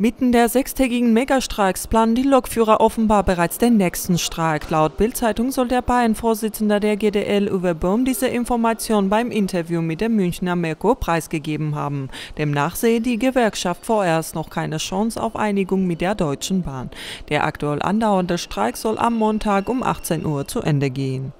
Mitten der sechstägigen Megastreiks planen die Lokführer offenbar bereits den nächsten Streik. Laut Bildzeitung soll der Bayern-Vorsitzender der GDL Uwe Bohm diese Information beim Interview mit dem Münchner Merkur preisgegeben haben. Demnach sehe die Gewerkschaft vorerst noch keine Chance auf Einigung mit der Deutschen Bahn. Der aktuell andauernde Streik soll am Montag um 18 Uhr zu Ende gehen.